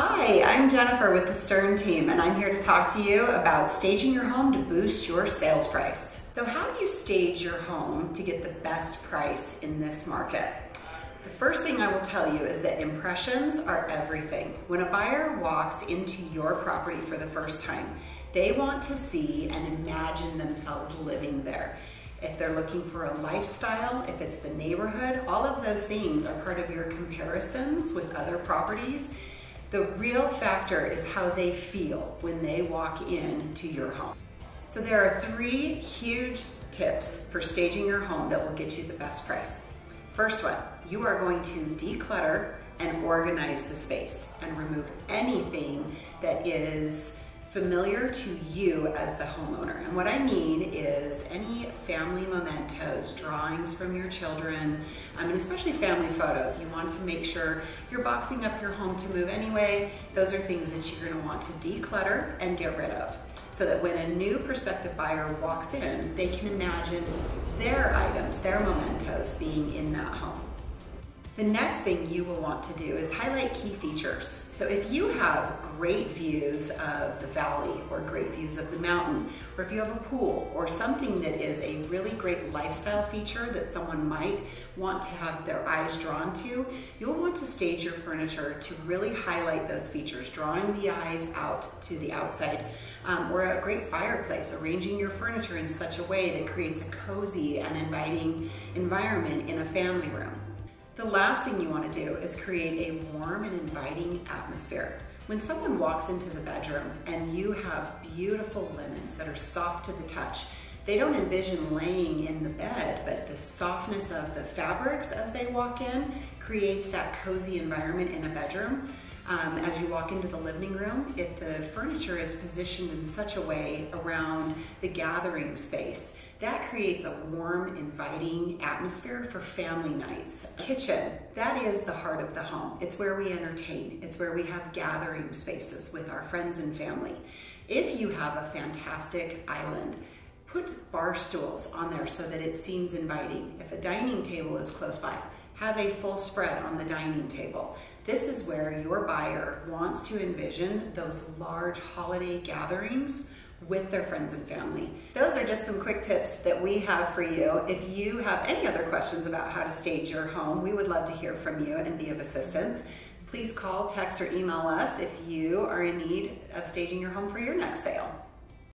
Hi, I'm Jennifer with the Stern team, and I'm here to talk to you about staging your home to boost your sales price. So, how do you stage your home to get the best price in this market? The first thing I will tell you is that impressions are everything. When a buyer walks into your property for the first time, they want to see and imagine themselves living there. If they're looking for a lifestyle, if it's the neighborhood, all of those things are part of your comparisons with other properties the real factor is how they feel when they walk in to your home. So there are three huge tips for staging your home that will get you the best price. First one, you are going to declutter and organize the space and remove anything that is familiar to you as the homeowner. And what I mean is any family mementos, drawings from your children, I mean, especially family photos. You want to make sure you're boxing up your home to move anyway. Those are things that you're gonna want to declutter and get rid of so that when a new prospective buyer walks in, they can imagine their items, their mementos being in that home. The next thing you will want to do is highlight key features. So if you have great views of the valley or great views of the mountain, or if you have a pool or something that is a really great lifestyle feature that someone might want to have their eyes drawn to, you'll want to stage your furniture to really highlight those features, drawing the eyes out to the outside. Um, or a great fireplace, arranging your furniture in such a way that creates a cozy and inviting environment in a family room. The last thing you want to do is create a warm and inviting atmosphere. When someone walks into the bedroom and you have beautiful linens that are soft to the touch, they don't envision laying in the bed, but the softness of the fabrics as they walk in creates that cozy environment in a bedroom. Um, as you walk into the living room, if the furniture is positioned in such a way around the gathering space, that creates a warm, inviting atmosphere for family nights. Kitchen, that is the heart of the home. It's where we entertain. It's where we have gathering spaces with our friends and family. If you have a fantastic island, put bar stools on there so that it seems inviting. If a dining table is close by, have a full spread on the dining table. This is where your buyer wants to envision those large holiday gatherings with their friends and family. Those are just some quick tips that we have for you. If you have any other questions about how to stage your home, we would love to hear from you and be of assistance. Please call, text, or email us if you are in need of staging your home for your next sale.